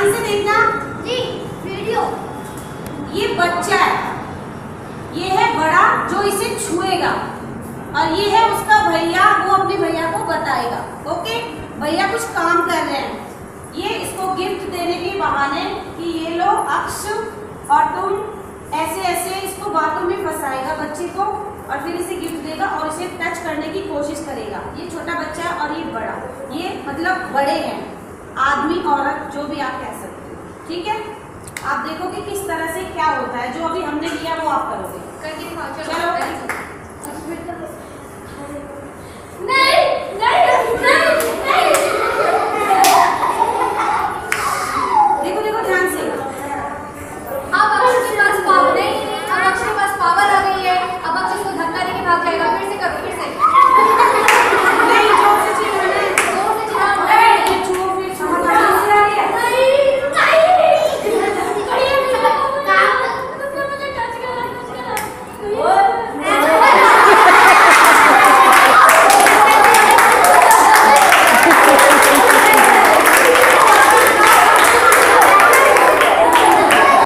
ध्यान से देखना। जी वीडियो। ये बच्चा है। ये है बड़ा जो इसे छुएगा। और ये है उसका भैया वो अपने भैया को बताएगा। ओके? भैया कुछ काम कर रहे हैं। ये इसको गिफ्ट देने के बहाने कि ये लो अक्ष और तुम ऐसे ऐसे इसको बातों में फंसाएगा बच्चे को और फिर इसे गिफ्ट देगा और इसे टच करने की कोशिश करेगा। ये छोटा बच्चा है और ये बड़ा। ये मतलब बड़े हैं। आदमी औरत जो भी आप कह सकते हो ठीक है आप देखोगे किस तरह से क्या होता है जो अभी हमने किया वो आप करोगे। चलो 네.